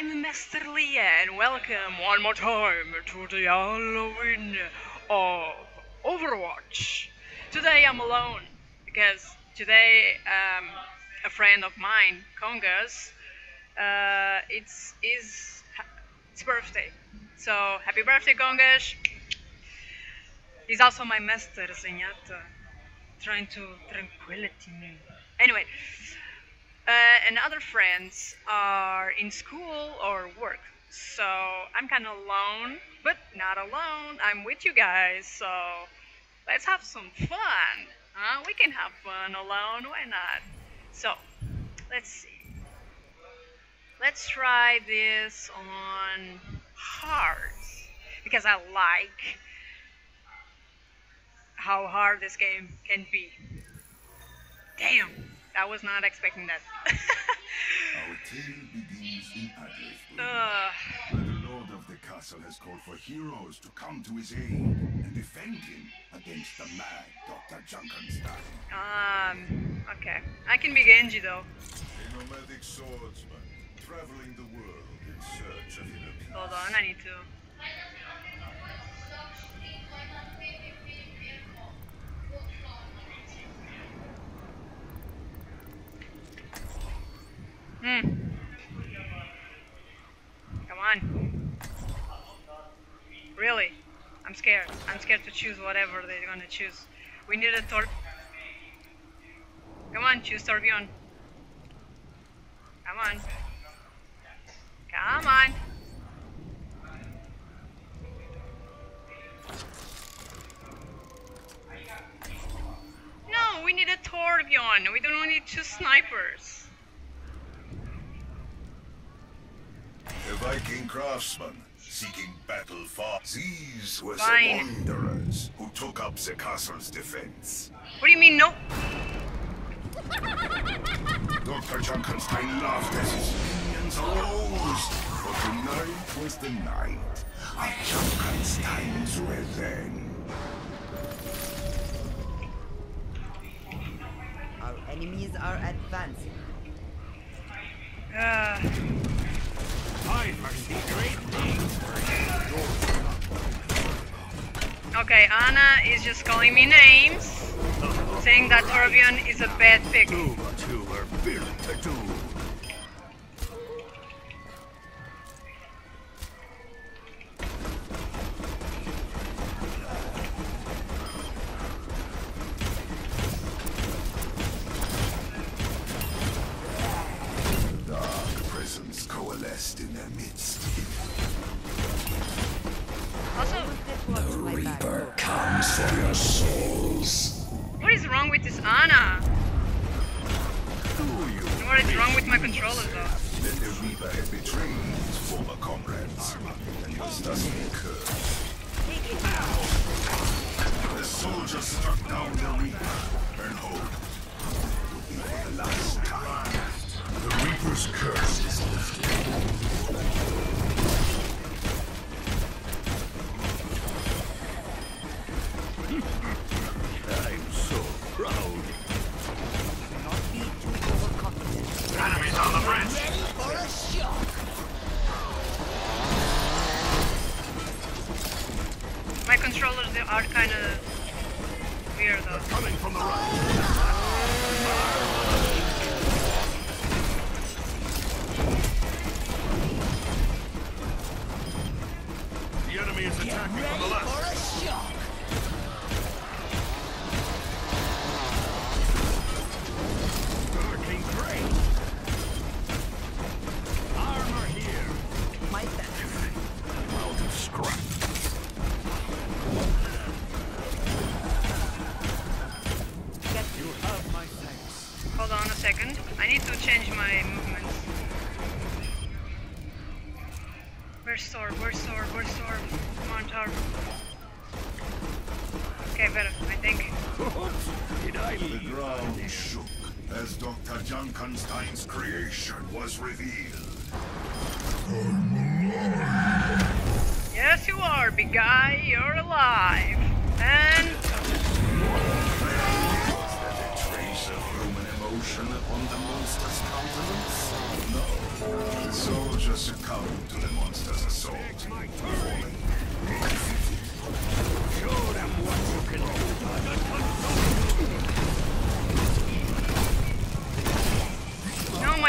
I'm Master Leah, and welcome one more time to the Halloween of Overwatch. Today I'm alone because today um, a friend of mine, Congas, uh, it's his birthday. So happy birthday, Congas! He's also my master, Zenyatta, trying to tranquility me. Anyway, uh, and other friends are in school or work. So I'm kind of alone, but not alone. I'm with you guys, so let's have some fun. Huh? We can have fun alone, why not? So, let's see. Let's try this on hard because I like how hard this game can be. Damn, I was not expecting that. Our tale begins in Adlersbrunn. Where the lord of the castle has called for heroes to come to his aid and defend him against the mad Dr. Junkenstein. um, okay. I can be Genji though. A nomadic swordsman traveling the world in search of inner peace. Hold on, I need to. Hmm. Come on. Really? I'm scared. I'm scared to choose whatever they're gonna choose. We need a tor. Come on, choose Torbjorn. Come on. Come on. No, we need a Torbjorn. We don't need two snipers. A Viking craftsman seeking battle far. These were Fine. the wanderers who took up the castle's defense. What do you mean, no? Dr. Junkenstein laughed as his minions arose. But tonight was the night of Junkenstein's revenge. Our enemies are advancing. Uh, okay, Anna is just calling me names, saying that Torbjorn is a bad pick.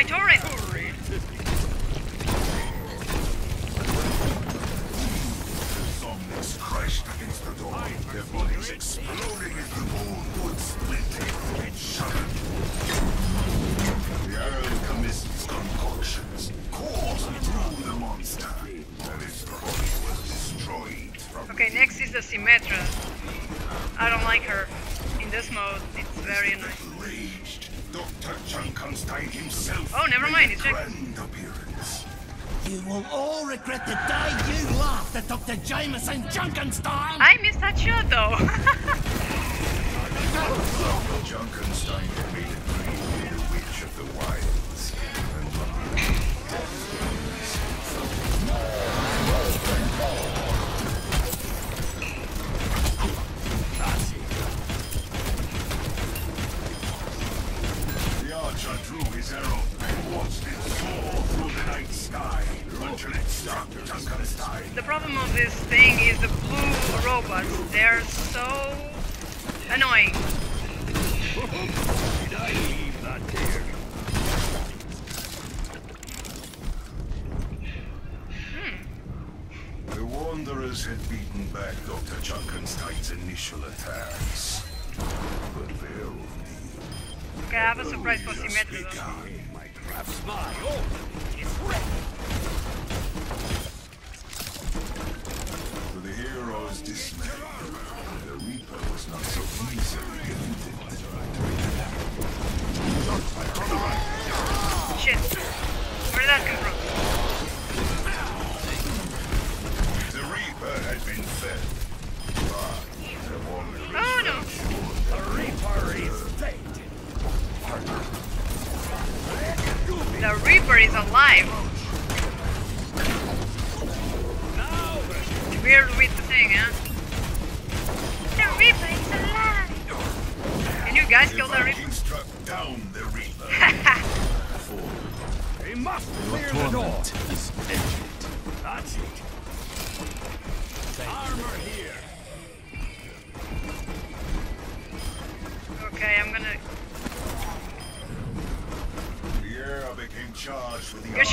my turret!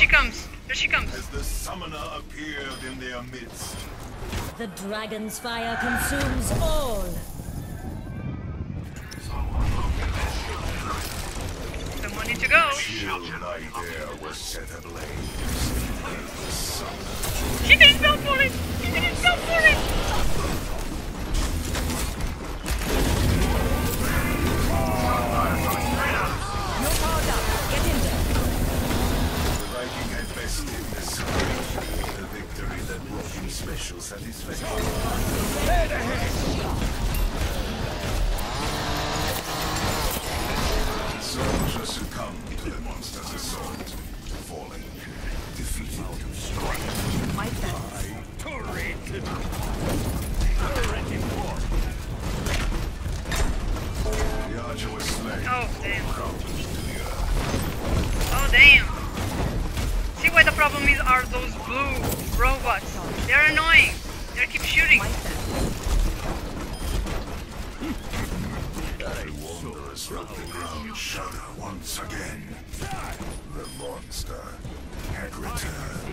comes. She comes. As the summoner appeared in their midst. The dragon's fire consumes all. Someone need to go. Chill was set ablaze. She didn't go for it! She didn't go for it! Victory that brought special satisfaction. Ahead! Soldiers succumb to the monster's assault, falling, defeated. Oh, damn. Oh, damn why the problem is are those blue robots. They're annoying. They keep shooting. I from the ground shudder once again. The monster had returned.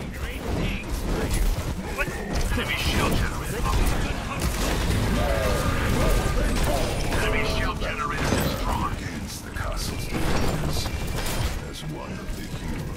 Enemy generator. Against the castle's defense, as one of the heroes.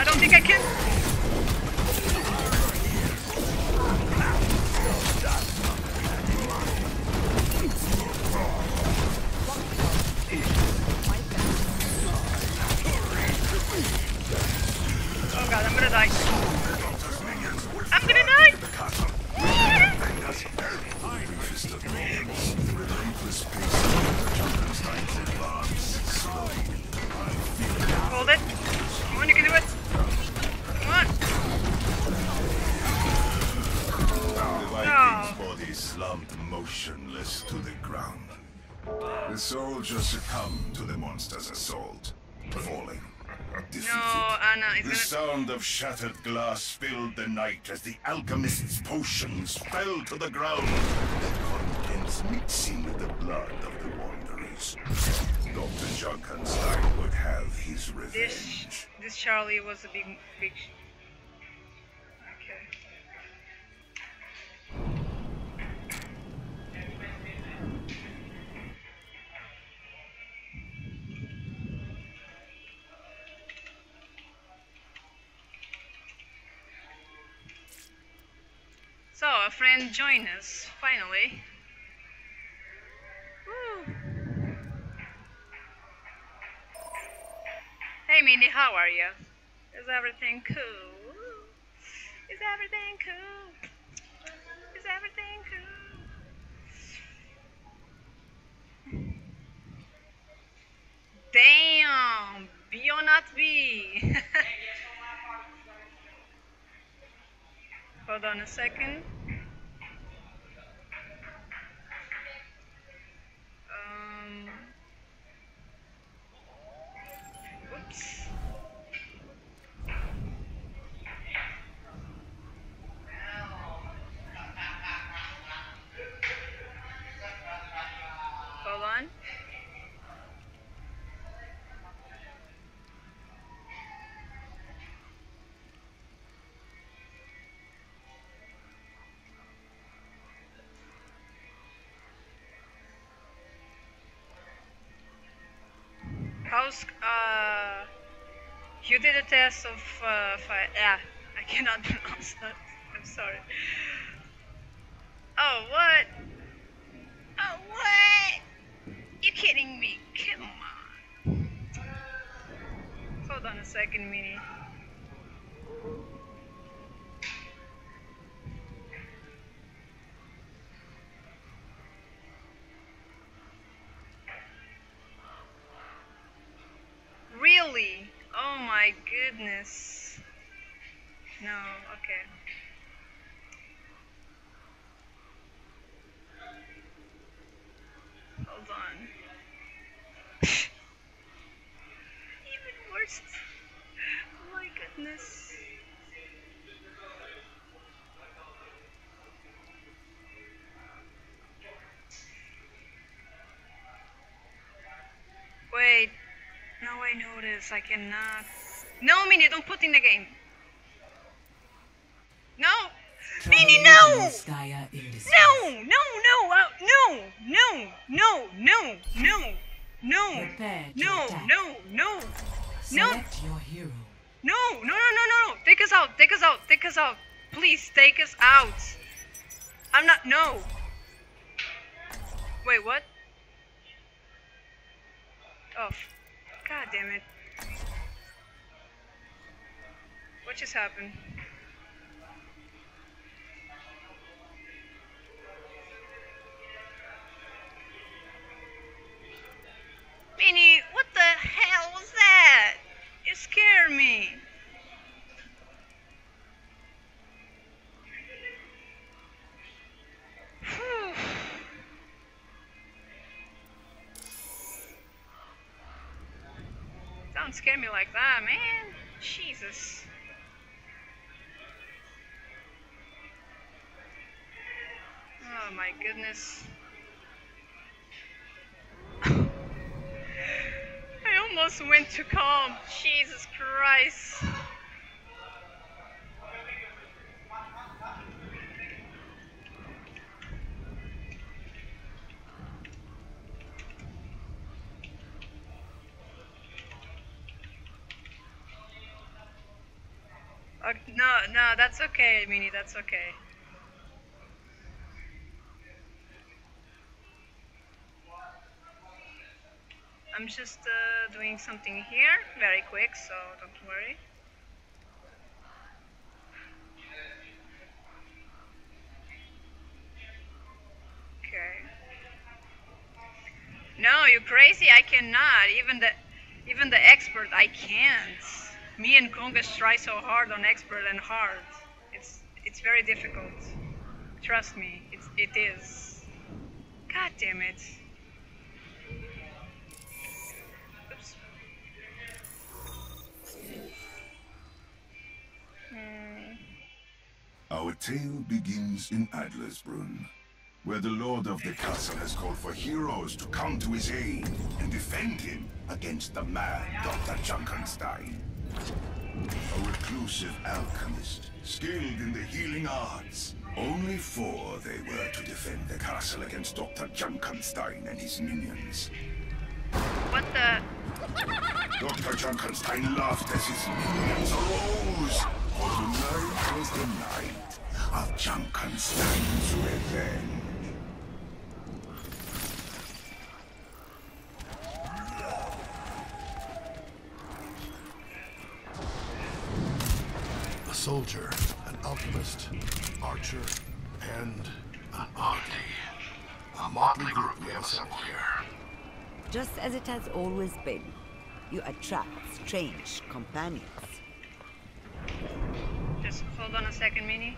I don't think I can. Shattered glass filled the night as the alchemist's potions fell to the ground, their contents mixing with the blood of the wanderers. Dr. Junkenstein would have his revenge. This, this Charlie was a big, big. So, a friend joined us, finally. Woo. Hey Minnie, how are you? Is everything cool? Is everything cool? Is everything cool? Damn! Be or not be? Hold on a second. Uh you did a test of uh yeah, I cannot pronounce that. I'm sorry. Oh what? Oh what? You kidding me? Come on. Hold on a second, Minnie. Really? Oh my goodness. No, okay. Hold on. Even worse. Oh my goodness. Wait. Now I notice I cannot. No, Minnie, don't put in the game. No! Minnie, no! No! No, no, uh, no, no, no, no, no, no, no, no, no, no, hero. no, no, no, no, no, take us out, take us out, take us out. Please take us out. I'm not, no. Wait, what? Oh, god damn it. What just happened? Minnie, what the hell was that? You scared me. Don't scare me like that, man. Jesus. Oh my goodness. I almost went to calm. Jesus Christ. Uh, no, no, that's okay, Mini, that's okay. I'm just uh, doing something here, very quick, so don't worry. Okay. No, you crazy? I cannot. Even the, even the expert, I can't. Me and Kungas try so hard on expert and hard. It's, it's very difficult. Trust me, it's, it is. God damn it. Our tale begins in Adlersbrunn, where the lord of the castle has called for heroes to come to his aid and defend him against the mad Dr. Junkenstein. A reclusive alchemist, skilled in the healing arts. Only four they were to defend the castle against Dr. Junkenstein and his minions. What the? Dr. Junkenstein laughed as his minions arose. For tonight was the night of Junkenstein's revenge. A soldier, an alchemist, archer, and an oddity. A motley group we have assembled here. Just as it has always been. You attract strange companions. Just hold on a second, Mini.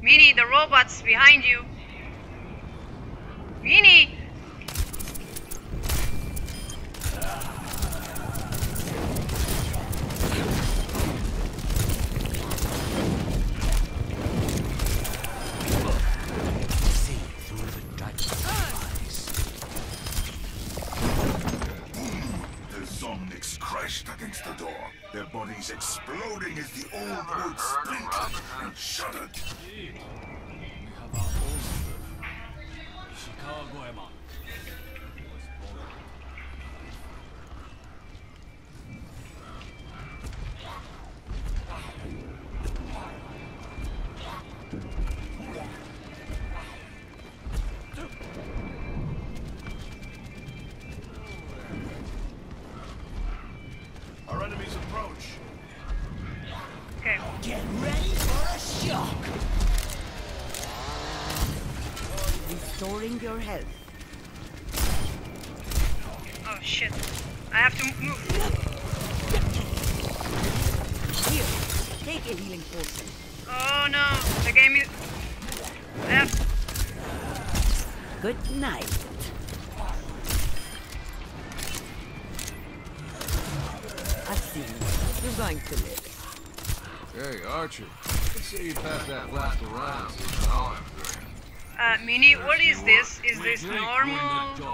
Mini, the robot's behind you. Mini! See through the dragon's eyes. The Zomniks crashed against the door, their bodies exploding as the old wood splintered and shuddered. Restoring your health. Oh shit. I have to move. Here, take a healing potion. Oh no. The game is. I have. Good night. I've seen you. You're going to live. Hey, Archer. Let's say you passed that last around. Oh, Uh, Mini, what is this? Is this normal?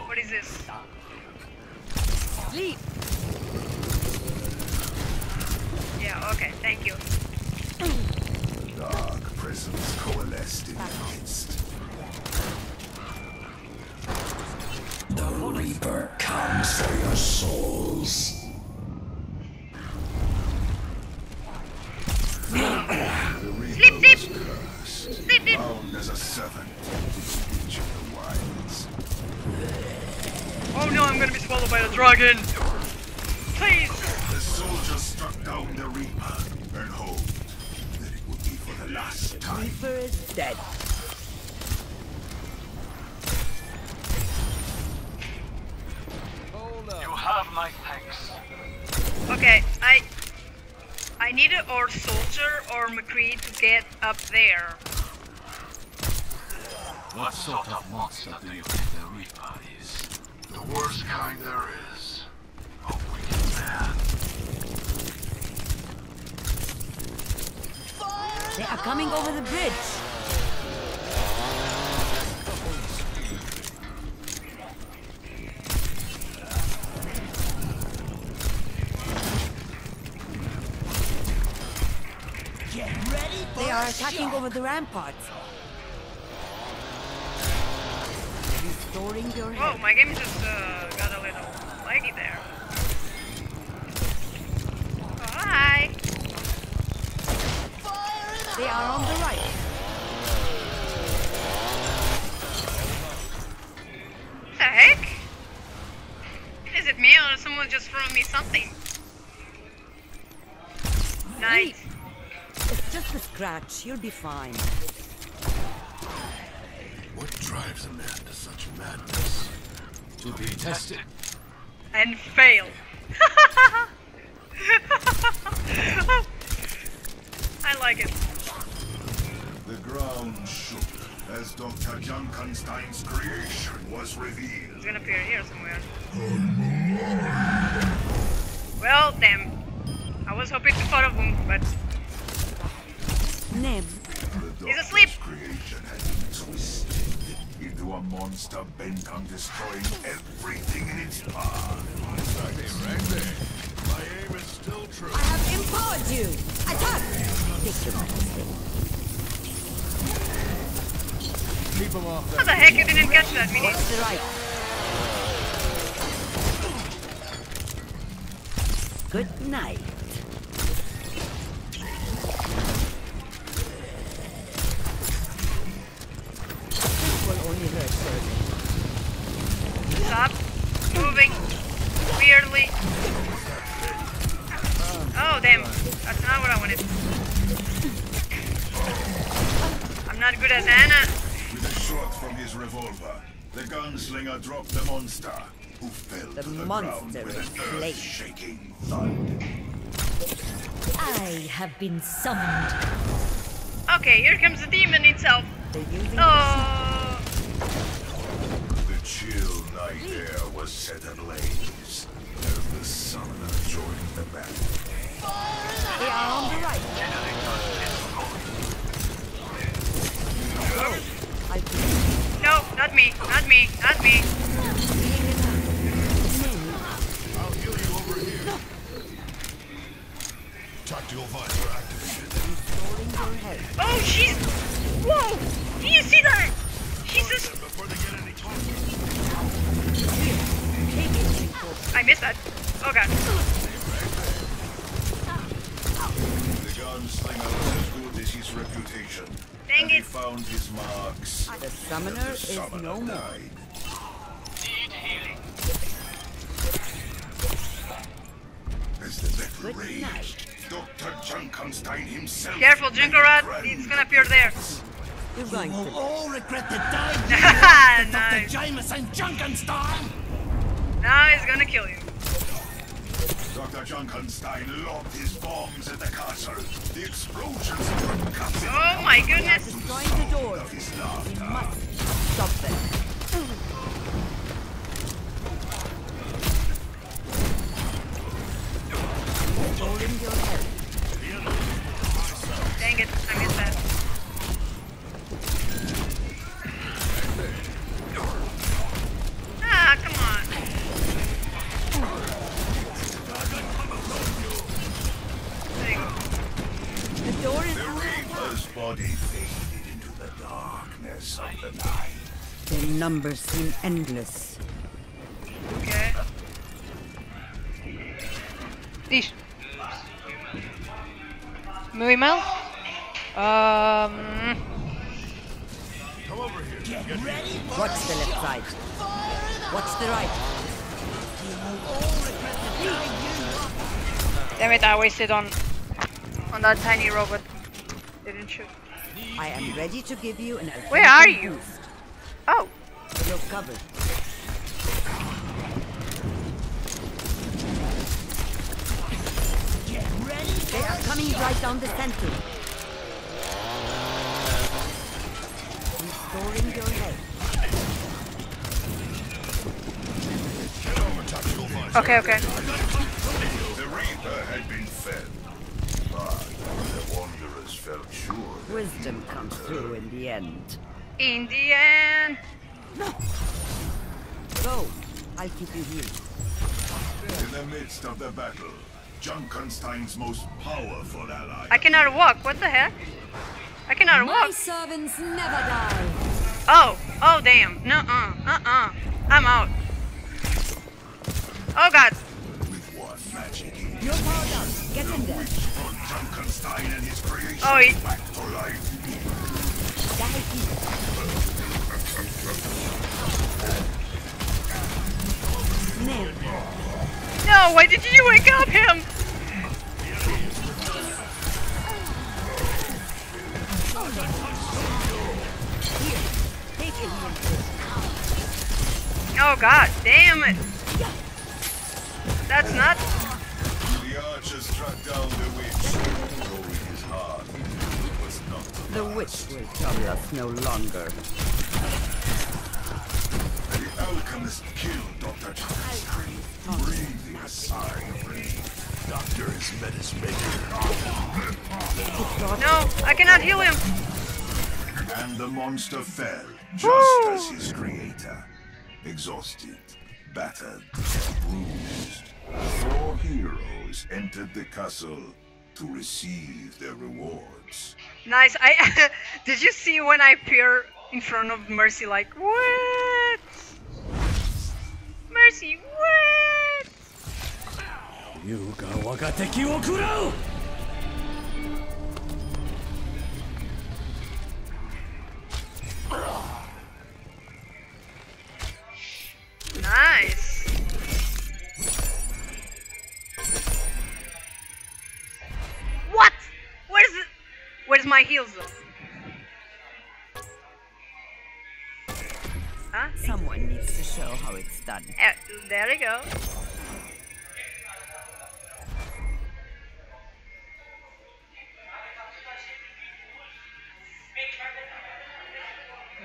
What is this? Sleep. Yeah, okay, thank you. Dark presence coalesced in their midst. The Reaper comes for your souls. Up there. What sort of monster do you think the Reaper is? The worst kind there is. A wicked man. They are coming over the bridge. The ramparts. Restoring your Whoa, health. my game just uh, got a little laggy there. Oh, hi. They are on the right. What the heck? Is it me or someone just throw me something? Nice. It's just a scratch. You'll be fine. What drives a man to such madness? To be tested. And fail. I like it. The ground shook as Dr. Junkenstein's creation was revealed. It's gonna appear here somewhere. Well, damn. I was hoping to follow him, but Nem, The He's asleep. creation had been twisted into a monster bent on destroying everything in its path. Right there. My aim is still true. I have empowered you. Attack! Take your medicine. Off how the heck you didn't catch that, Mini? Watch the right. Good night. Monster ground with is slain. earth-shaking thud. I have been summoned. Okay, here comes the demon itself. Oh, The chill night air was set ablaze as the summoner joined the battle. They are on the right. I no, not me, not me, not me. I'll heal you over here. Tactical visor activated. restoring your health. Oh, she's. Whoa! Do you see that? She's just. Before they get any closer. Take it, Chico. I missed that. Oh god. The gunslinger was as good as his reputation. Dang he it. found his marks. The summoner The is summoner no more. died. As the battle Good raged, night. Dr. Junkenstein himself. Careful, made a Junkerad. grand It's gonna appear there. You're going We'll to all regret the day you laughed at Nice. Dr. Jamison Junkenstein! Now he's gonna kill you. Dr. Junkenstein lobbed his bombs at the castle. The explosions were cutting Oh my goodness. destroying the doors. of his We laughter. must stop them. Your health. Dang it, I missed that. Ah, come on. There you go. The door is The Reaper's body faded into the darkness of the night. Their numbers seem endless. E-mail? Um, Come over here. Get ready Watch the left side. Watch the right. damn it, I wasted on on that tiny robot. Didn't shoot. I am ready to give you an Where are you? boost. Oh, You're covered. Get ready They are coming right down the center. Restoring your health. Get over tactical visor. okay, okay. The Reaper had been felled, but the Wanderers felt sure Wisdom comes through in the end. In the end. No! Go. I'll keep you healed. in the midst of the battle, Junkenstein's most powerful ally. I cannot walk. What the heck? I cannot My walk. servants never die. Oh, oh damn. No, uh, uh, uh. I'm out. Oh god. With one magic, he You're powered up. Get in there. brought Frankenstein and his creation Oh, he- back to life. Die here. No, why did you wake up him? Oh god, damn it. That's not. The archer struck down the witch. Though it is hard, it was not The witch will trouble us no longer. The alchemist killed Dr. Frankenstein, breathing a sigh of relief. Doctor is medicine maker. No, I cannot heal him. And the monster fell, just as his creator. Exhausted, battered, bruised. Four heroes entered the castle to receive their rewards. Nice. I did you see when I appear in front of Mercy like what? Mercy, what? 優雅我が敵を食らう Nice. What? Where's it? Where's my heals though? Huh? Someone needs to show how it's done. Uh, there we go.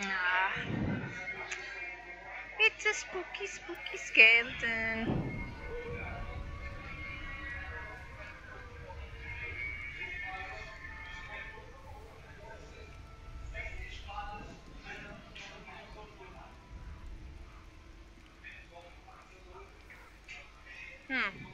Ah. It's a spooky, spooky skeleton. Hmm.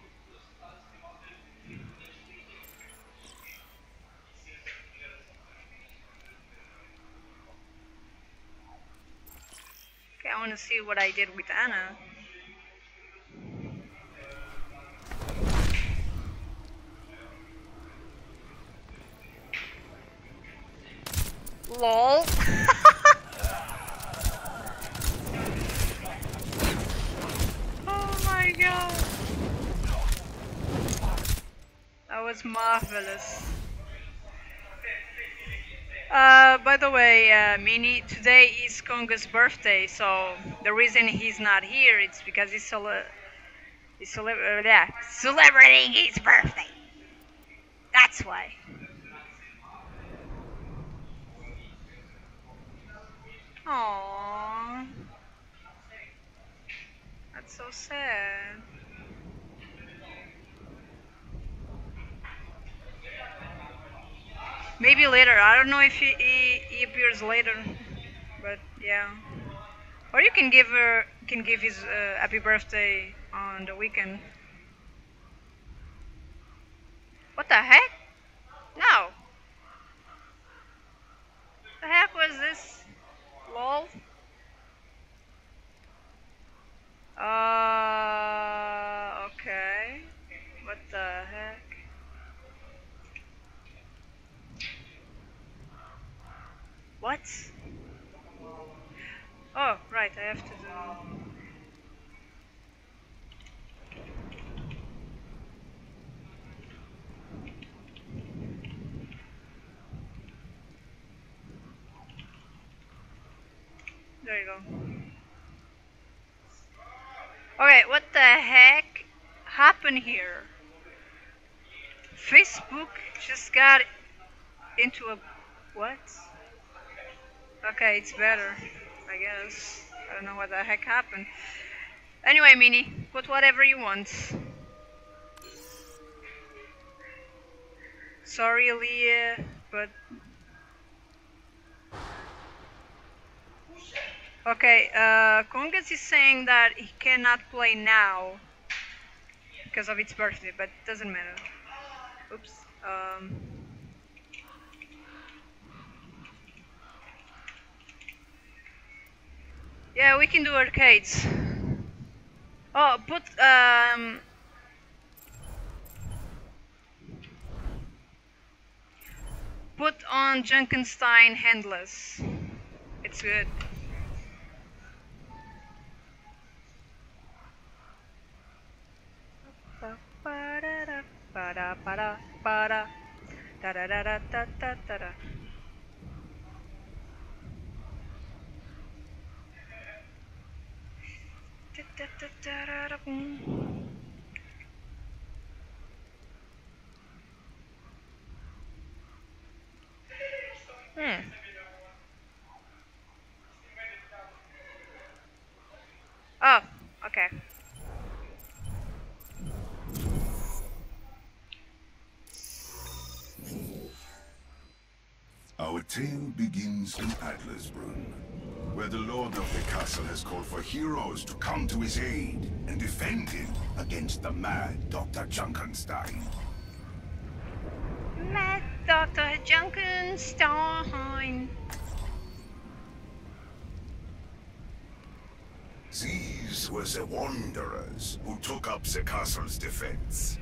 Okay, I want to see what I did with Anna. LOL. oh my god. That was marvelous. Uh, by the way, uh, Mini, today is Konga's birthday, so the reason he's not here it's because he's cele- he's cele- uh, yeah, celebrating his birthday. That's why. Aww. That's so sad. Maybe later. I don't know if he, he, he appears later, but yeah. Or you can give her can give his uh, happy birthday on the weekend. What the heck? No. The heck was this? Lol. Uh, okay. What the heck? What? Oh, right, I have to do... There you go. Okay, what the heck happened here? Facebook just got into a... What? Okay, it's better, I guess. I don't know what the heck happened. Anyway, Mini, put whatever you want. Sorry, Leah, but... Okay, uh, Kongas is saying that he cannot play now because of its birthday, but it doesn't matter. Oops. Um... Yeah, we can do arcades. Oh, put um. Put on Junkenstein Handless. It's good. Da-da-da-da-da-da-da. Da-da-da-da-da-da-boom. Hmm. Oh, okay. Our tale begins in Adlersbrunn, where the lord of the castle has called for heroes to come to his aid and defend him against the mad Dr. Junkenstein. Mad Dr. Junkenstein. These were the wanderers who took up the castle's defense.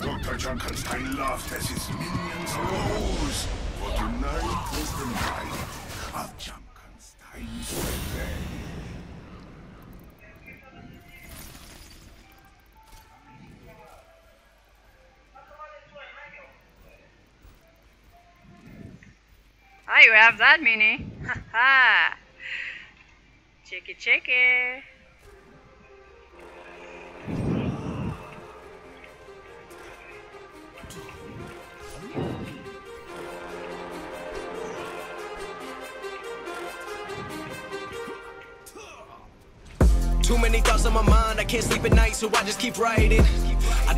Dr. Junkenstein laughed as his minions rose, for tonight was the night of Junkenstein's revenge. Ah, you have that mini. Ha ha. Cheeky cheeky. Many thoughts on my mind, I can't sleep at night, so I just keep writing.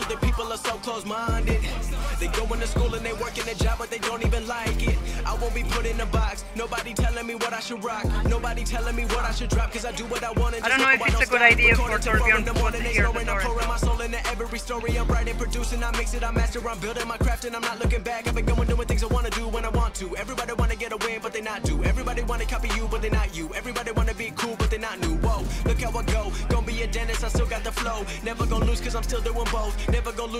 Of the people are so close-minded. They go into school and they work in a job, but they don't even like it. I won't be put in a box. Nobody telling me what I should rock. Nobody telling me what I should drop, cause I do what I want. I don't know if it's a good idea for Recording till four Torbjorn the to hear the snowing. I'm pouring my soul into every story. I'm writing, producing, I mix it, I master, I'm building my craft, and I'm not looking back. I've been going doing things I wanna do when I want to. Everybody wanna get a win, but they not do. Everybody wanna copy you, but they not you. Everybody wanna be cool, but they not new. Whoa, look how I go. Gonna be a dentist, I still got the flow. Never gonna lose, cause I'm still doing both. Never gonna lose,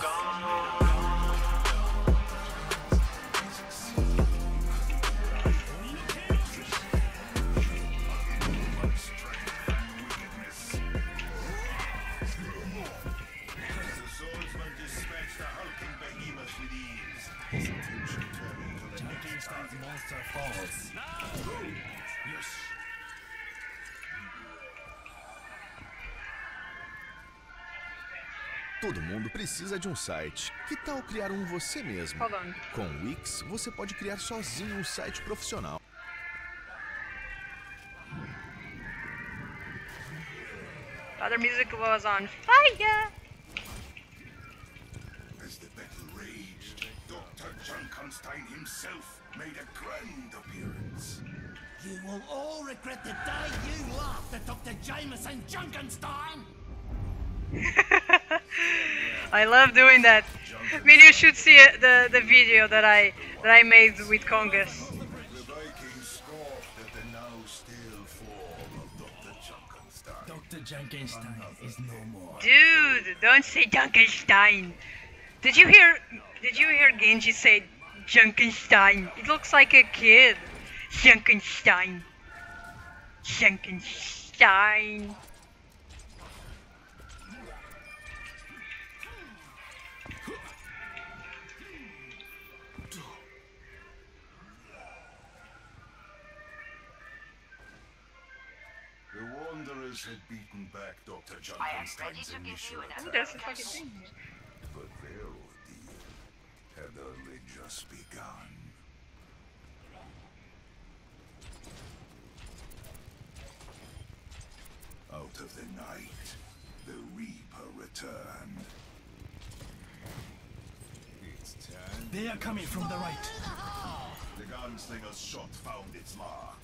Todo mundo precisa de um site. Que tal criar um você mesmo? Com o Wix, você pode criar sozinho um site profissional. Other music was on fire. As the battle raged, Dr. Junkenstein himself made a grand appearance. You will all regret the day you laughed at Dr. Jameson Junkenstein. I love doing that. I mean, you should see uh, the the video that I that I made with Congus. The Vikings scoffed at the now still form of Dr. Junkenstein. Dr. Junkenstein is no more. Dude, don't say Junkenstein. Did you hear? Did you hear Genji say Junkenstein? It looks like a kid. Junkenstein. Junkenstein. Wanderers had beaten back Dr. Junkenstein's initial Ooh, attack, there's a fucking thing. but their ordeal had only just begun. Out of the night, the Reaper returned. It's time. They are coming from the right. The gunslinger's shot found its mark, and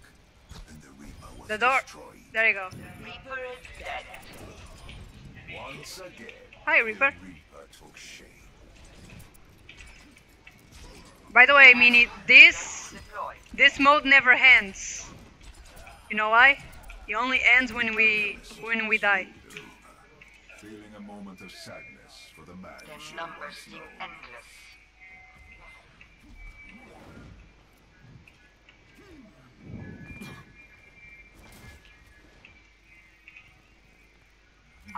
the Reaper was The door. destroyed. There you go. Once again, Hi, Reaper. Reaper took shape. By the way, Mini, this this mode never ends. You know why? It only ends when we when we die. Feeling a moment of sadness for the man she numbers seem endless.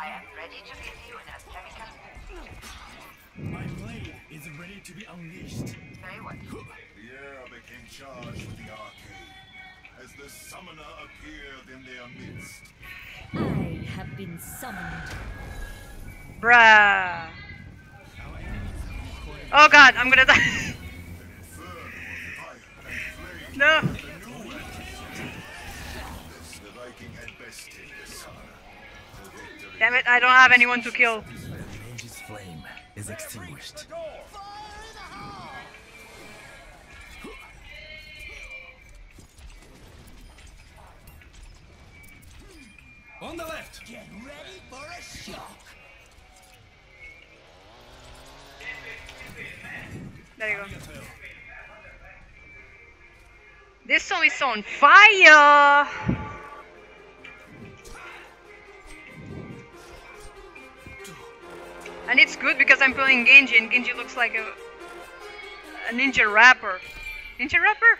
I am ready to give you an alchemical. My blade is ready to be unleashed. Very well. The air became charged with the arcade as the summoner appeared in their midst. I have been summoned. Bruh. Oh god, I'm gonna die. no. Damn it, I don't have anyone to kill. Mage's flame is extinguished. On the left. Get ready for a shock. There you go. This song is on fire! And it's good because I'm playing Genji and Genji looks like a, a ninja rapper. Ninja rapper?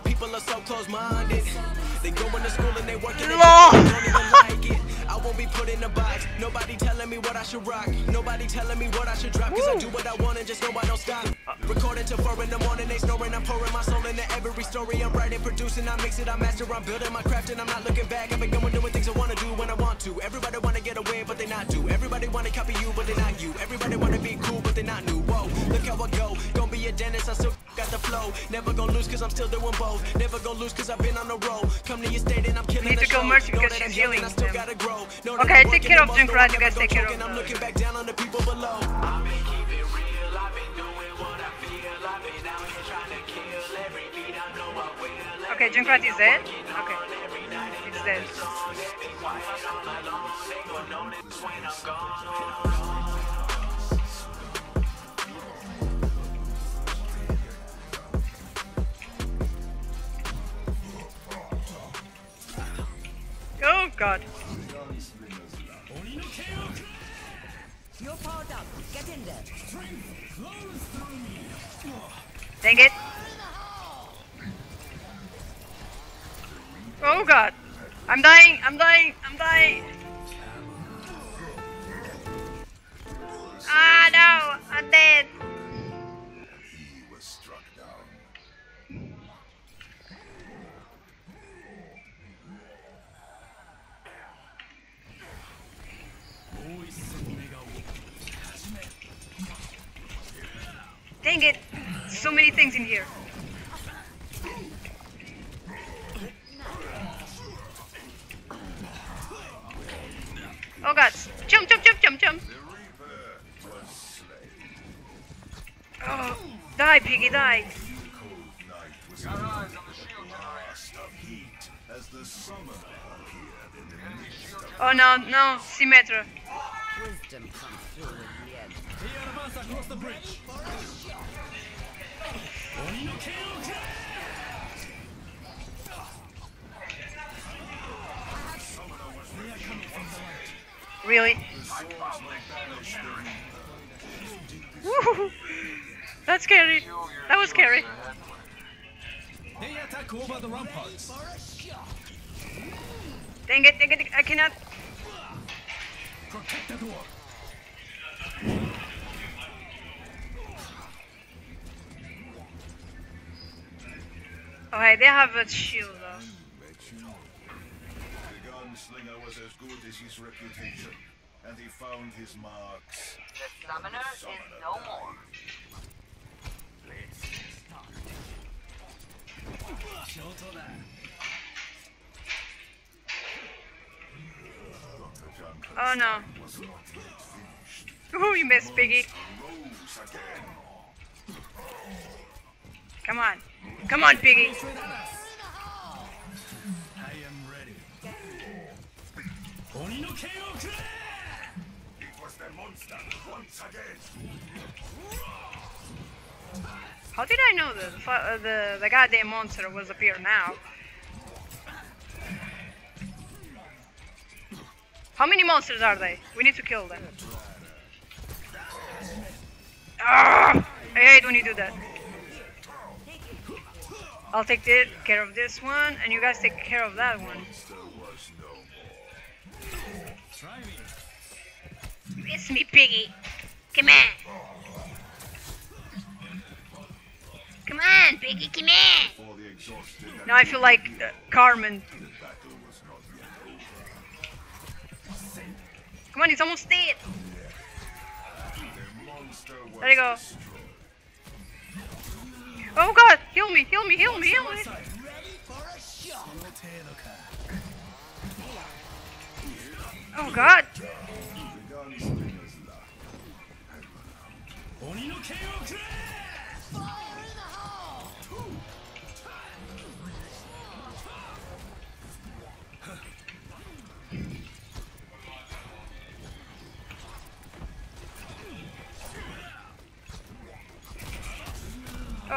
people are so close-minded. They go into school and they work in the Lord. don't even like it. I won't be put in a box. Nobody telling me what I should rock. Nobody telling me what I should drop. Cause I do what I want and just know I don't stop. Recording till four in the morning, they snoring. I'm pouring my soul into every story. I'm writing, producing, I mix it, I master, I'm building my craft and I'm not looking back. I've been going doing things I wanna do when I want to. Everybody wanna get away, but they not do. Everybody wanna copy you, but they not you. Everybody wanna be cool, but they not new. Whoa, look how I go. Gonna be a dentist, I still got the flow. Never gonna lose cause I'm still doing both. Never gonna lose cause I've been on the road. Come to your state and I'm killing need to kill show. Mercy because she's healing, healing I still him. gotta grow. Know that Okay, take care of Junkrat, you guys take care of joking. I'm looking back down on the people below. Okay, Junkrat is dead? Okay. He's dead. Oh god. You're powered up. Get in there. Dang it. Oh god. I'm dying, I'm dying, I'm dying. Ah no, I'm dead. Dang it. So many things in here. Oh god. Jump, jump, jump, jump, jump. Oh, die, piggy, die. Oh no, no, Symmetra. Wisdom comes through in the end. across the bridge. Really? Woo! That's scary. That was scary. They attack over the ramparts. Dang it, dang it, I cannot. Protect the door. Oh hey, they have a shield though. The gunslinger was as good as his reputation, and he found his marks. The summoner is no more. Dr. John Oh no. Ooh, you missed, Piggy. Come on. Come on, Piggy. The. How did I know? Fu- uh, the the goddamn monster was up here now. How many monsters are they? We need to kill them. Ah! I hate when you do that. I'll take care of this one, and you guys take care of that one. Try me. Piggy. Come on. Come on, Piggy, come on. Now I feel like uh, Carmen. Come on, he's almost dead. There you go. Oh god, heal me, heal me, heal me, heal me. Oh god.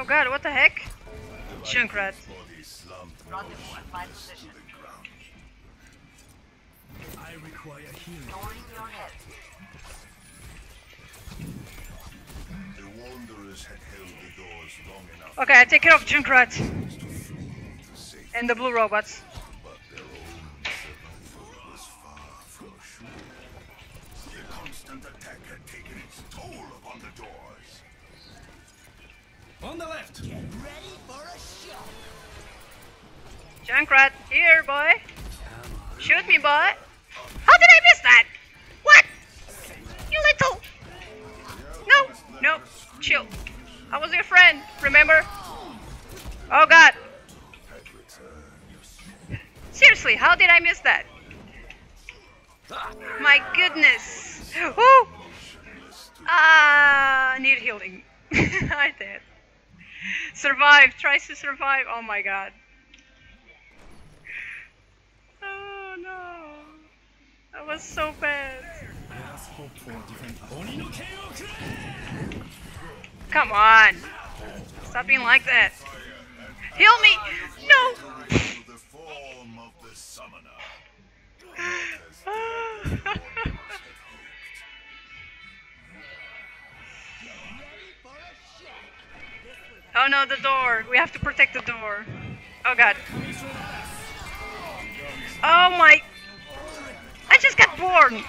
Oh god, what the heck? Junkrat. I require healing. Your head. The wanderers had held the doors long enough Okay, I take care of Junkrat and the blue robots. Tries to survive. Oh my god. Oh no. That was so bad. Come on. Stop being like that. Heal me! No! oh no, the door. We have to protect the door. Oh god. Oh my. I just got born!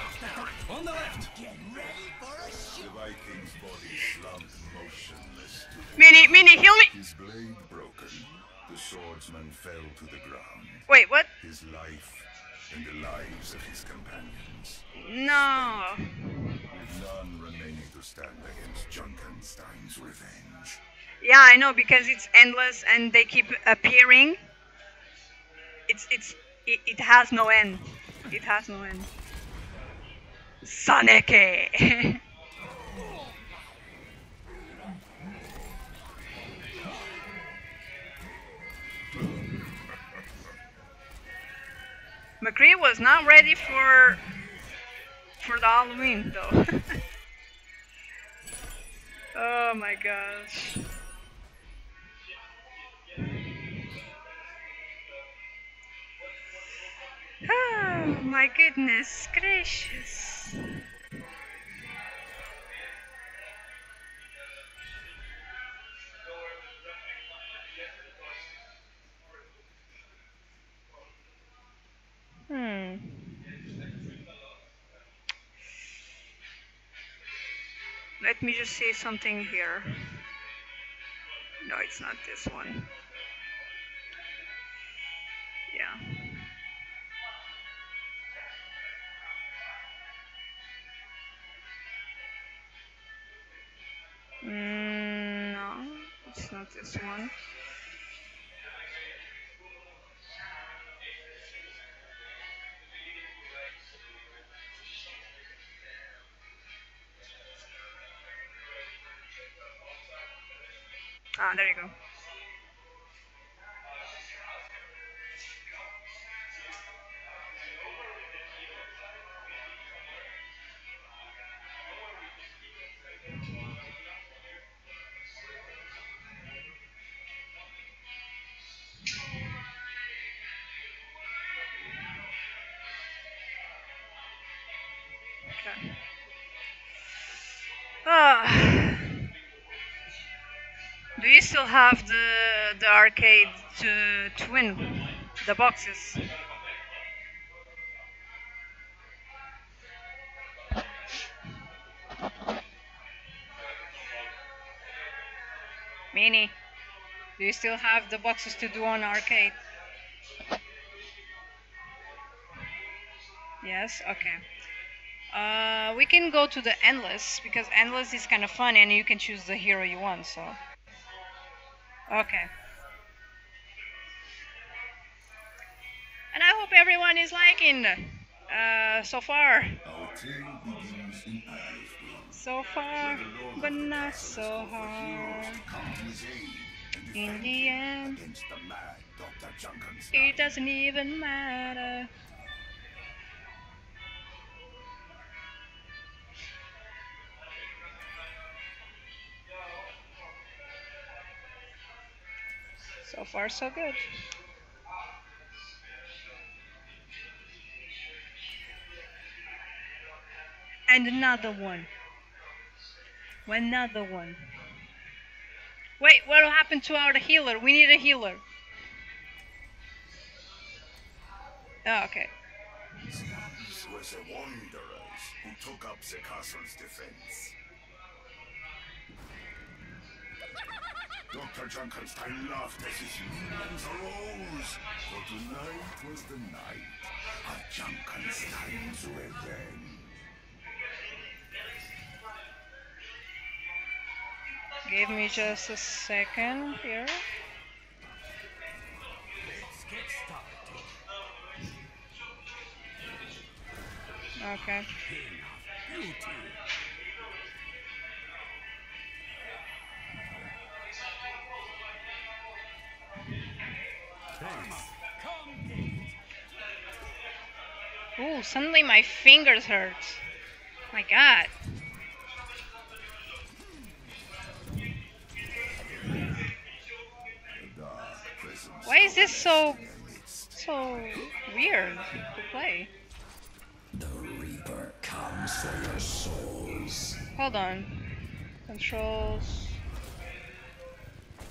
On the left. The Viking's body slumped motionless to the Mini, Mini, heal me! His blade broken, the swordsman fell to the ground. Wait, what? His life and the lives of his companions. No. With none remaining to stand against Junkenstein's revenge. Yeah, I know because it's endless and they keep appearing. It's it's it, it has no end. It has no end. Sonic. McCree was not ready for for the Halloween though. oh my gosh. Oh my goodness gracious. Hmm. Let me just say something here. No, it's not this one. Yeah. Mm, no, it's not this one. Still have the the arcade to to win the boxes? Mini, do you still have the boxes to do on arcade? Yes. Okay. Uh, we can go to the endless because endless is kind of fun and you can choose the hero you want. So. Okay. And I hope everyone is liking uh, so far. So far, but not so hard. In the end, it doesn't even matter. So far, so good. And another one. Another one. Wait, what happened to our healer? We need a healer. Oh, okay. These were the wanderers who took up the castle's defense. Dr. Junkenstein laughed as his minions arose, for tonight was the night of Junkenstein's revenge. Give me just a second here. Let's get started. Okay. Ooh, suddenly my fingers hurt. My god. Why is this so so weird to play? The Reaper comes for your souls. Hold on. Controls.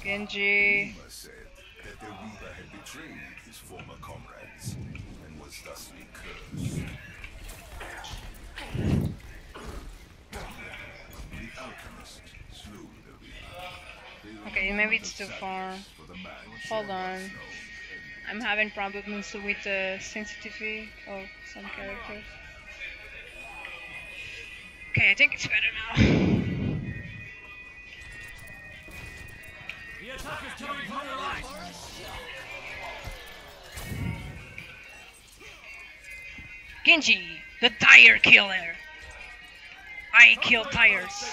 Genji. Said that the Reaper had betrayed his former comrades and was thusly cursed. The alchemist slew the Reaper. Maybe it's too far. The Hold on. I'm having problems with the sensitivity of some characters. Okay, I think it's better now. Genji, the tire killer. I kill tires.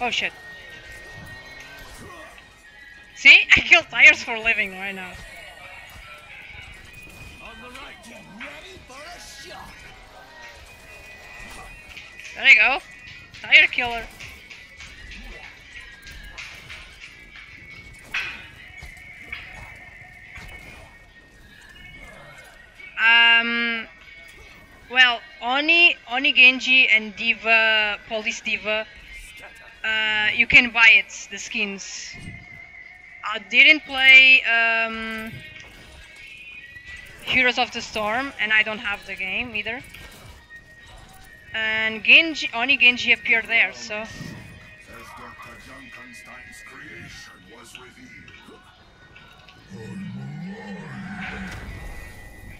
Oh shit. See? I kill tires for living right now. There you go. Tire killer. Um, well, Oni, Oni Genji and D.Va, Police D.Va, uh, you can buy it, the skins. I didn't play um, Heroes of the Storm, and I don't have the game either. And Genji, Oni Genji appeared there, so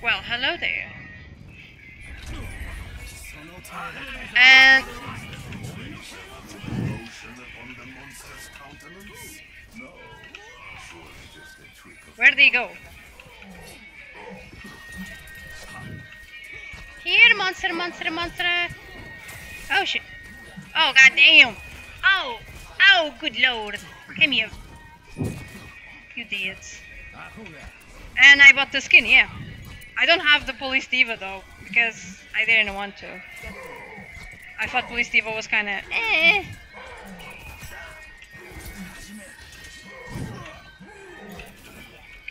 well, hello there. And where did he go? Here, monster, monster, monster. Oh shit. Oh god damn. Oh, oh, good lord. Come here. You idiots. And I bought the skin, yeah. I don't have the police D.Va though, because I didn't want to. I thought police D.Va was kinda eh.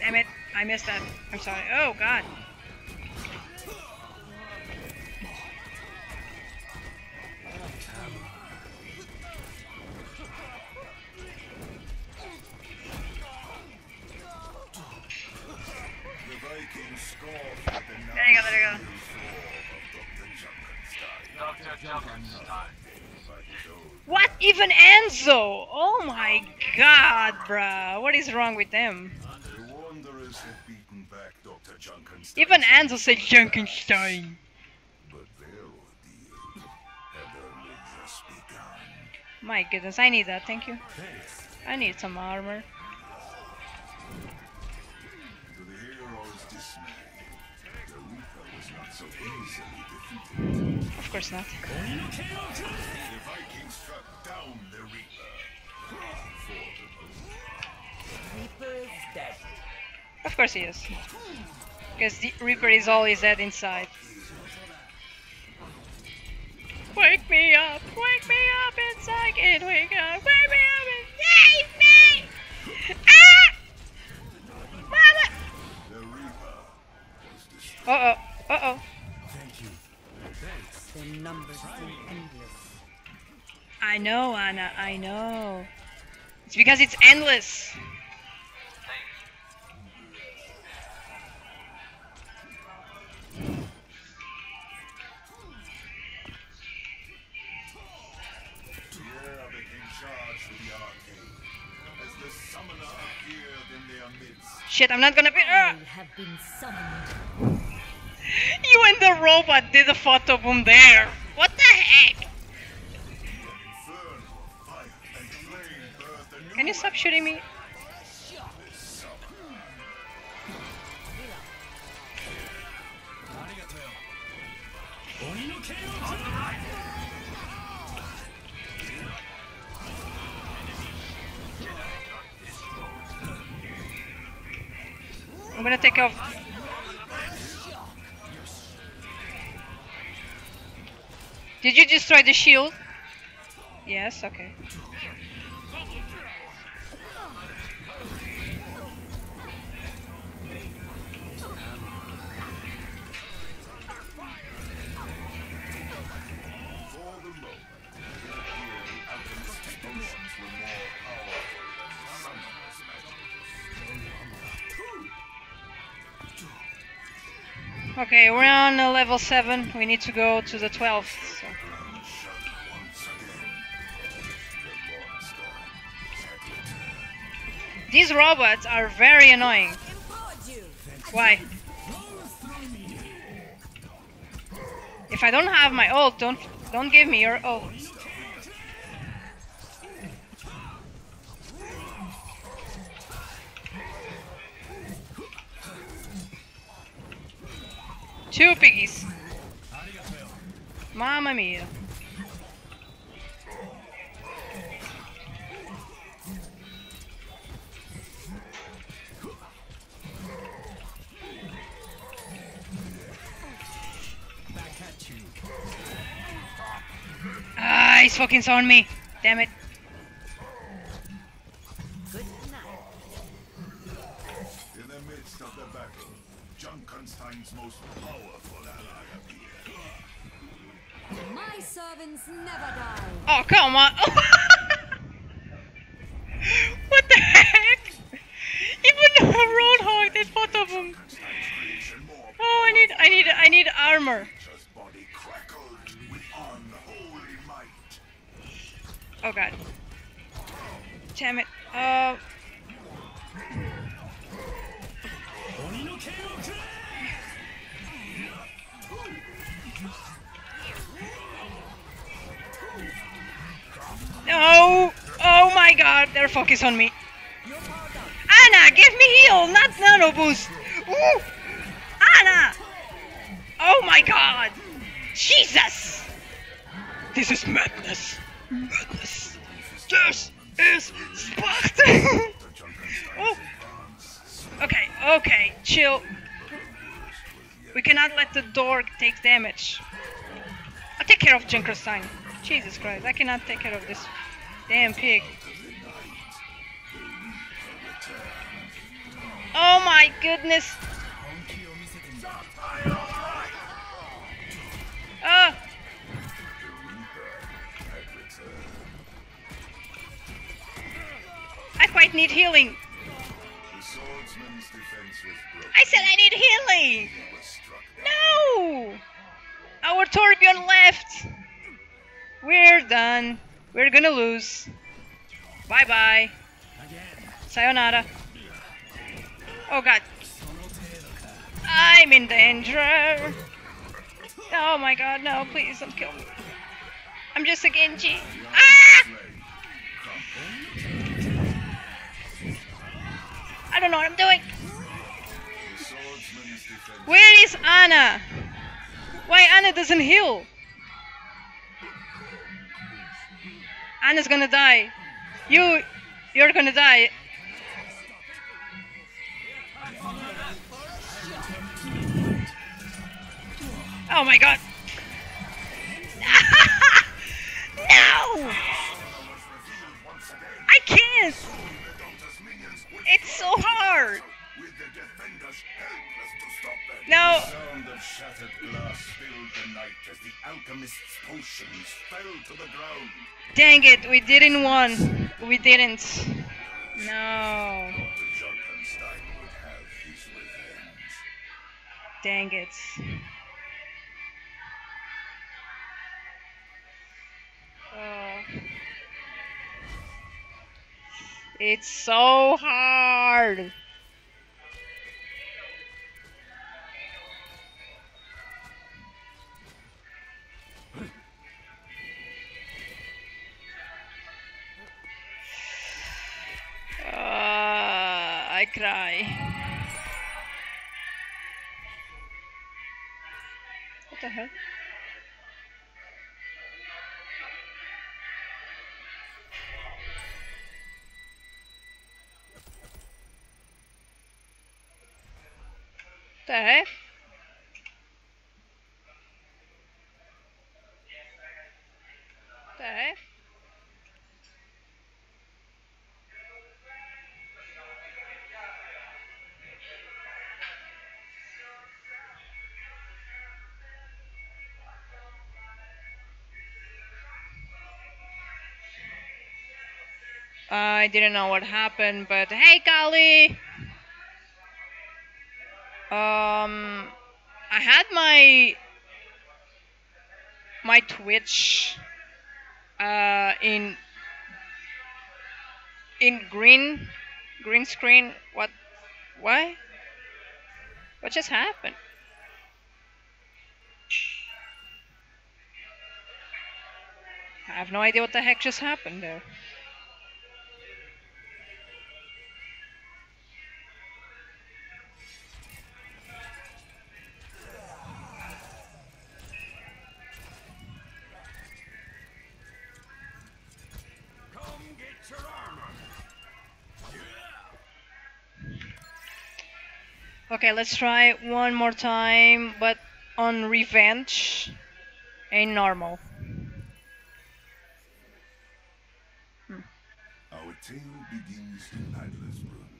Damn it, I missed that. I'm sorry. Oh god. The Vikings scoffed at the There you go, there you go. Dr. Junkenstein. What? Even Enzo? Oh my god, bruh. What is wrong with them? The Wanderers have beaten back Dr. Junkenstein. Even Enzo said Junkenstein. My goodness, I need that, thank you. I need some armor. Of course not. Of course he is. Because the Reaper is always dead inside. Wake me up! Wake me up inside! Kid, wake up! Wake me up and save me! Ah! Mama! The Reaper was destroyed. Uh oh. Uh oh. The numbers seem endless. I know, Ana. I know. It's because it's endless. Shit, I'm not gonna be. I Uh, have been summoned. you and the robot did a photo boom there. What the heck? Infernal fire and flame birthed a new Can you stop shooting me? I'm gonna take off. Did you destroy the shield? Yes, okay. Okay, we're on uh, level 7. We need to go to the 12th. So. These robots are very annoying. Why? If I don't have my ult, don't don't give me your ult. Two piggies. Mamma mia. Ah, he's fucking on me. Damn it. In the midst of the battle, Junkenstein's most Oh, come on. what the heck? Even the Roadhog did both of them. Oh, I need, I need, I need armor. Oh god. Damn it. Uh. No! Oh my god, they're focused on me. Ana, give me heal, not nano boost. Woo! Ana! Oh my god! Jesus! This is madness. Madness. This is Sparta. oh. Okay, okay, chill. We cannot let the door take damage. I'll take care of Junkerstein. Jesus Christ, I cannot take care of this damn pig. Oh my goodness. Ah! I quite need healing. I said I need healing. No! Our Torbjorn left. We're done. We're gonna lose. Bye bye. Sayonara. Oh god. I'm in danger. Oh my god, no, please don't kill me. I'm just a Genji. Ah! I don't know what I'm doing. Where is Ana? Why Ana doesn't heal? Ana's gonna die. You, you're gonna die. Oh my god. no! I can't! It's so hard! No. Sound of shattered glass filled the night as the alchemist's potions fell to the ground. Dang it, we didn't won. We didn't. No. The Junkenstein would have his revenge. Dang it. Uh, It's so hard. Uh, I cry. What the hell? The heck? The heck? I didn't know what happened, but hey, Kali! Um, I had my my Twitch uh, in in green green screen. What? Why? What just happened? I have no idea what the heck just happened there. Okay, let's try one more time, but on revenge, ain't normal. Hmm. Our tale begins in Adlersbrunn,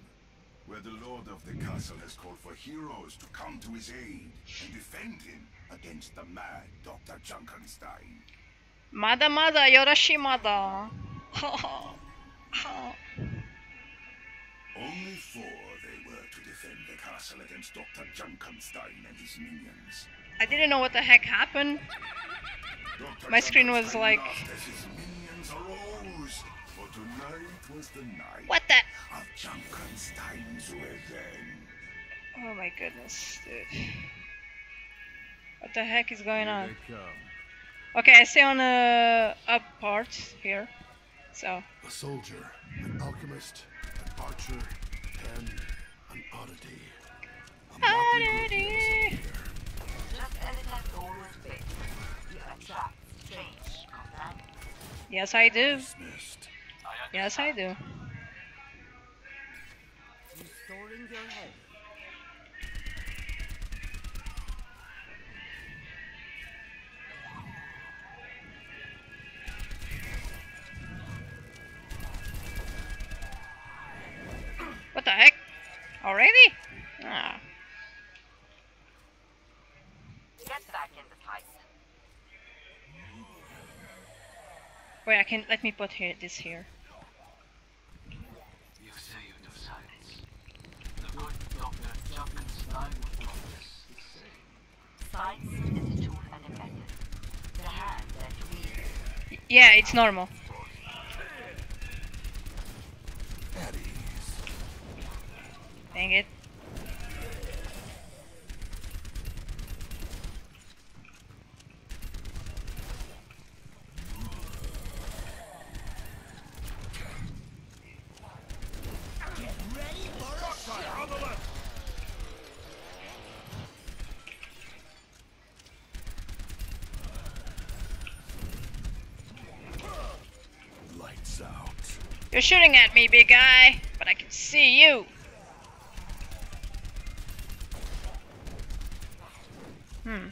where the lord of the castle has called for heroes to come to his aid and defend him against the mad Dr. Junkenstein. Mada Mada Yorashimada. Only four they were to defend the castle against Dr. Junkenstein and his minions. I didn't know what the heck happened. Dr. My screen was like- laughed as his minions arose, was the What the? of Junkenstein's revenge. Oh my goodness, dude. What the heck is going on? Okay, I stay on the up part here. So, A soldier, an alchemist, an archer, and an oddity. A motley group of Oddity. Just as it has always been. You attract strange companions. yes, I do. dismissed. Yes, I do. Restoring your health. What the heck? Already? Ah. Get back in the fight. Wait, I can let me put here this here. You saved of silence. The good Dr. Junkenstein would call this the same. Science is a tool and a method. The hand that we Yeah, it's normal. At ease. Dang it. You're shooting at me, big guy, but I can see you. Hmm.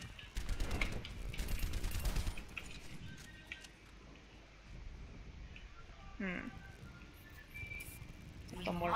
Hmm. we Some more.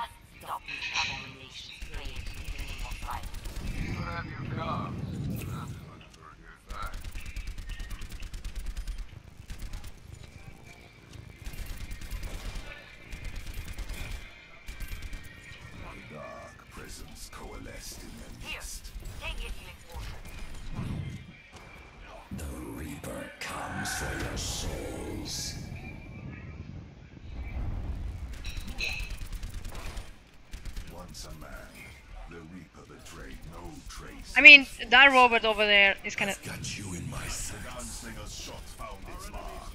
I mean, that robot over there is kind of. Got you in my sights. Shot found its mark,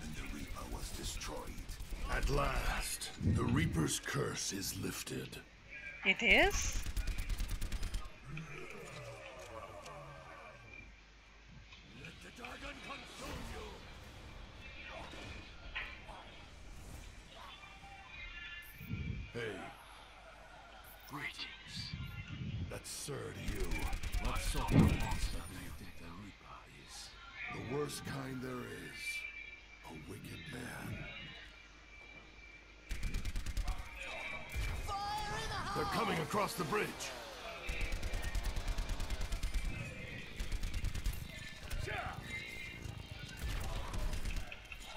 and the Reaper was destroyed. At last, the Reaper's curse is lifted. It is. Across the bridge.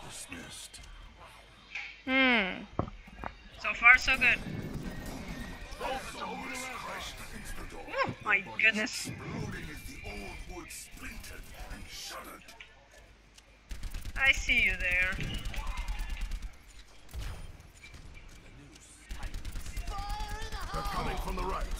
Dismissed. Hmm. So far, so good. Oh my goodness. Exploding as the old wood splintered and shuddered. I see you there. From the right.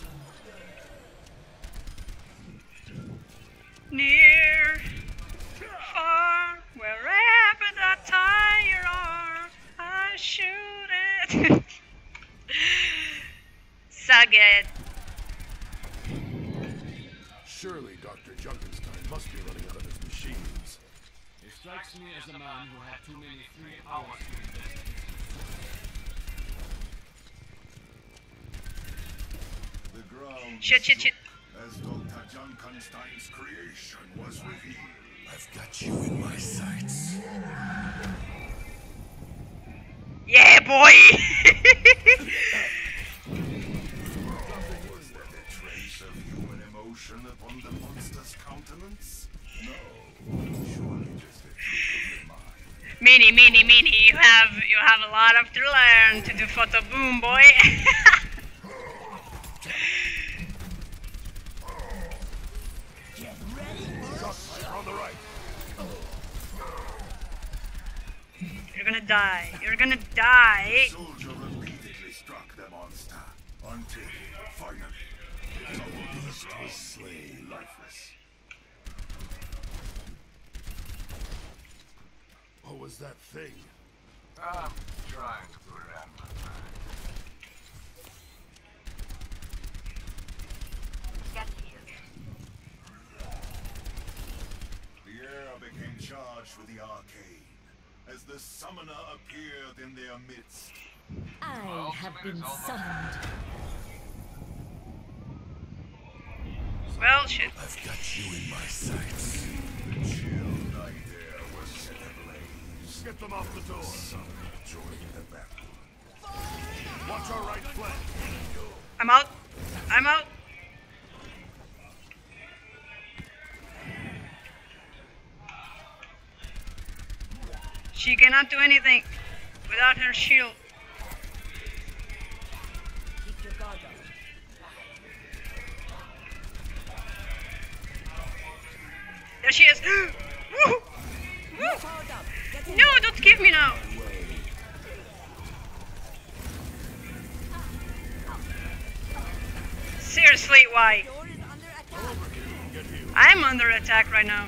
Shit, shit, shit. as Dr. Junkenstein's creation was revealed. I've got you in my sights. Yeah, boy. Was there a trace of human emotion upon the monster's countenance? No. Surely just a trick of the mind. Meanie, meanie, meanie. You have you have a lot of to learn to do photo boom, boy. gonna die. You're gonna die. Soldier repeatedly struck the monster until finally the beast was slain lifeless. What was that thing? I'm trying to remember. Get here. The air became charged with the arcane as the summoner appeared in their midst. I have been summoned. Well, shit. I've got you in my sights. The chill night air was set ablaze. Get them off the door. Summoner joined the battle. Watch our right flank. I'm out. I'm out. She cannot do anything without her shield. There she is. Woo! Woo! No, don't give me now. Seriously, why? I'm under attack right now.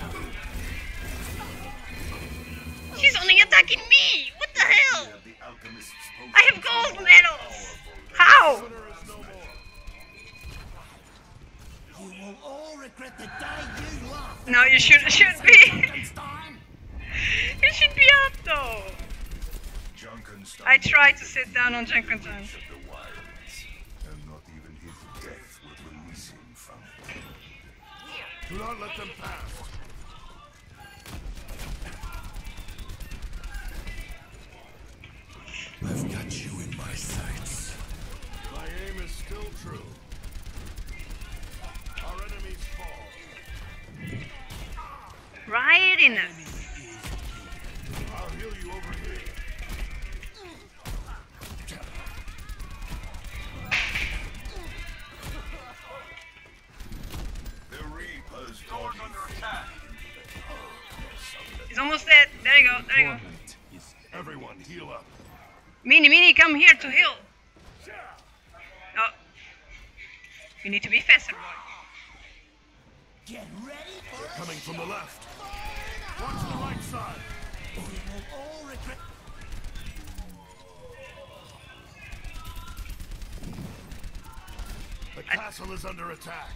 She's only attacking me! What the hell? I have gold medals! How? No, you should should be. You should be up though. I tried to sit down on Junkenstein. Do not let them pass. I've got you in my sights. My aim is still true. Our enemies fall. Right in us. Attack.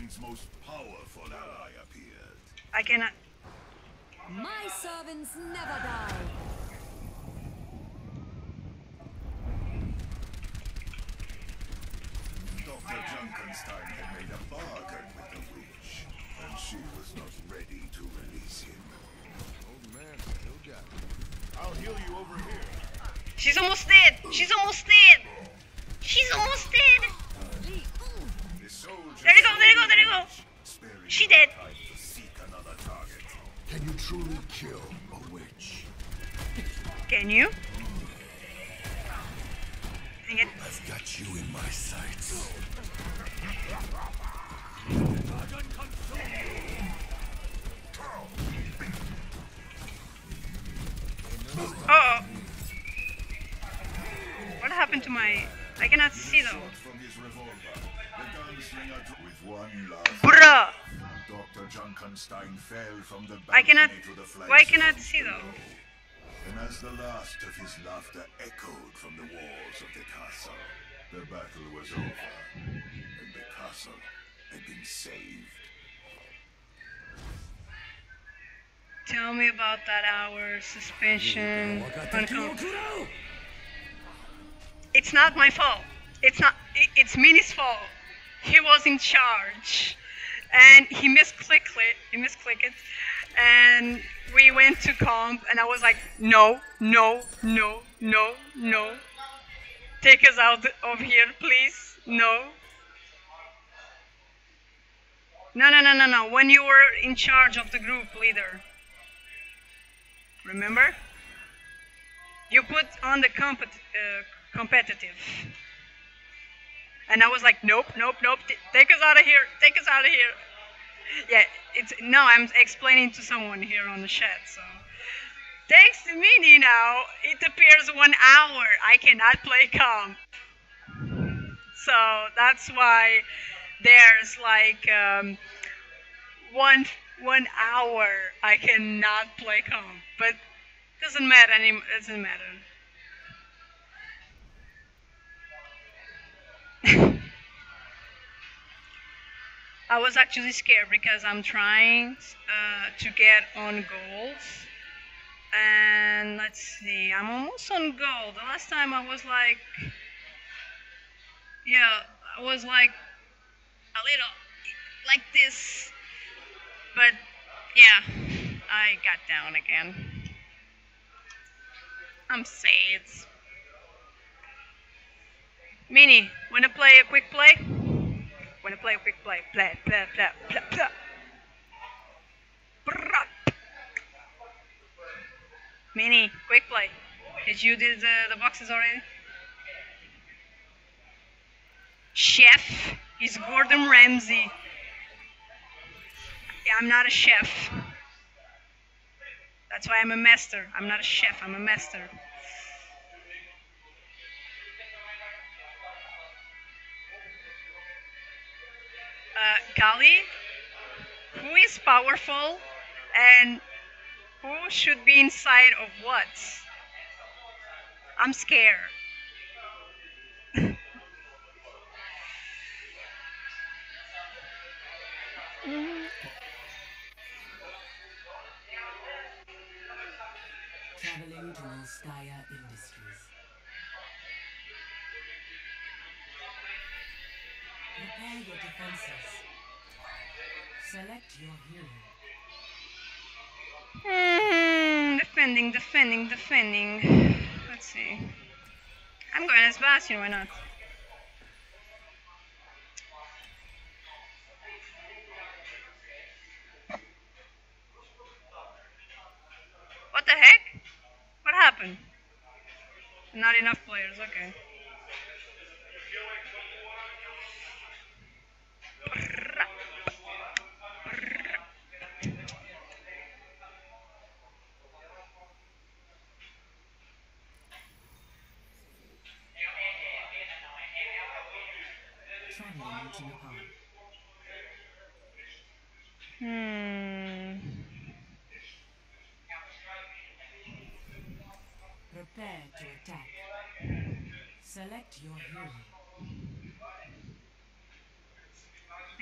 Junkenstein's most powerful ally appeared. I cannot. My servants never die. Dr. Junkenstein had made a bargain with the witch, and she was not ready to release him. Old man still got it. I'll heal you over here. She's almost dead! She's almost dead! His laughter echoed from the walls of the castle, the battle was over, and the castle had been saved. Tell me about that hour suspension. It's not my fault. It's not. It's Minnie's fault. He was in charge, and he misclicked it. He misclicked it, and we went to comp, and I was like, no, no, no, no, no. Take us out of here, please. No. No, no, no, no, no. When you were in charge of the group leader. Remember? You put on the uh, competitive. And I was like, nope, nope, nope. take us out of here. Take us out of here. Yeah, it's no. I'm explaining to someone here on the chat. So, thanks to Mini now, it appears one hour. I cannot play comp. So that's why there's like um, one one hour I cannot play comp. But doesn't matter anymore. Doesn't matter. I was actually scared because I'm trying uh, to get on goals. And let's see, I'm almost on gold. The last time I was like, yeah, I was like a little like this. But yeah, I got down again. I'm sad. Mini, wanna play a quick play? Wanna play quick play? Play, play, play, play, play. Mini, quick play. Did you do the, the boxes already? Chef is Gordon Ramsay. Yeah, I'm not a chef. That's why I'm a master. I'm not a chef, I'm a master. Uh, Kali, who is powerful and who should be inside of what? I'm scared. Traveling to Industries. Prepare your defenses. Select your hero. Hmm, defending, defending, defending. Let's see. I'm going as Bastion, why not?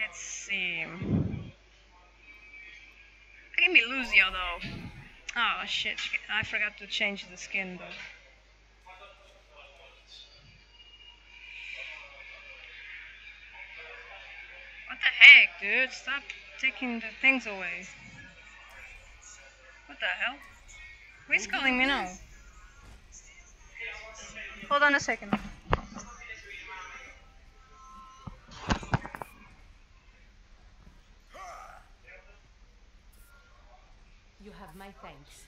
Let's see. Give me Lucio though. Oh shit, I forgot to change the skin though. What the heck, dude? Stop taking the things away. What the hell? Who's calling me now? Hold on a second. You have my thanks.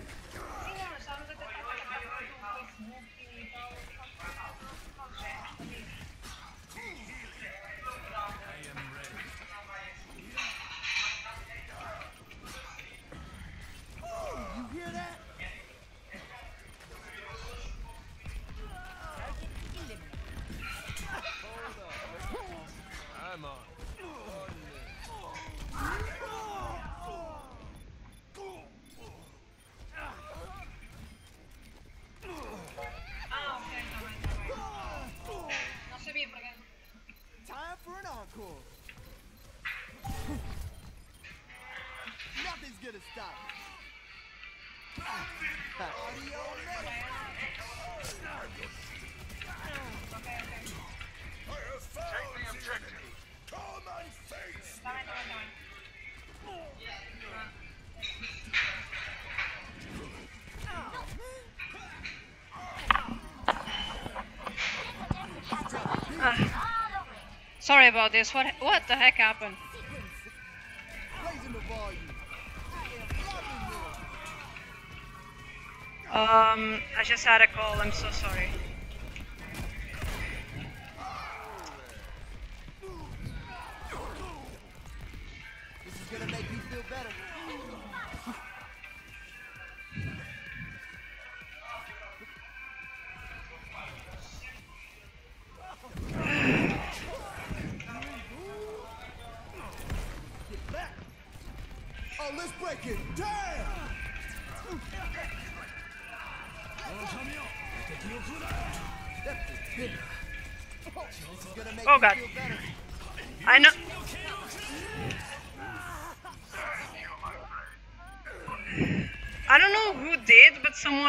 Me. Audio. I have found the objective! Come and face. Ah. Sorry about this. What what the heck happened? Um, I just had a call. I'm so sorry. This is gonna make you feel better.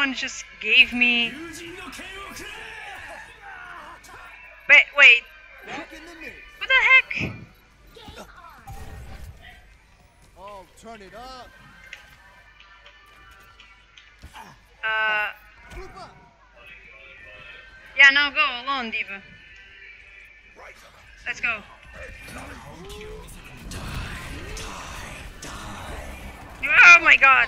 Someone just gave me. Wait, wait. Back in the mix. What the heck? Oh, turn it up. Uh, yeah, now go alone, D.Va. Right on the Let's go. Oh my god!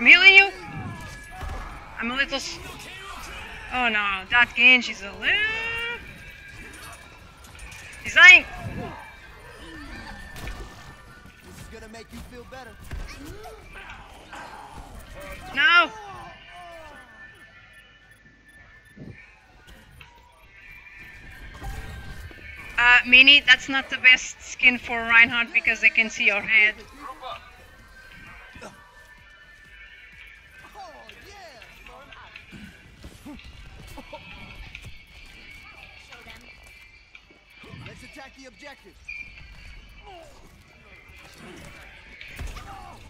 I'm healing you. I'm a little. Oh no, that Genji's a little. He's dying. This is gonna make you feel better. No. Uh, Mini, that's not the best skin for Reinhardt because they can see your head. Attack the objective.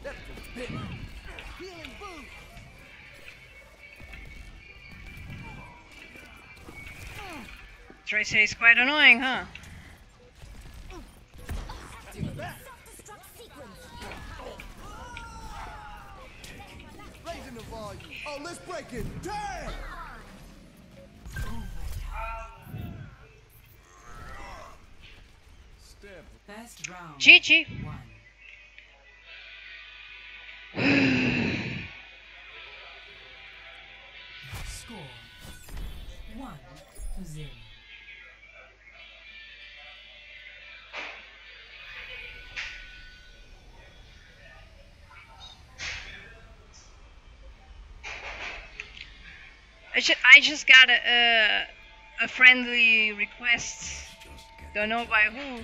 That's a bit. Healing is quite annoying, huh? Raising the volume. Oh, let's break it. Damn! Best round. GG. Score. One to zero. I just, I just got a, a, a friendly request. Don't know by who.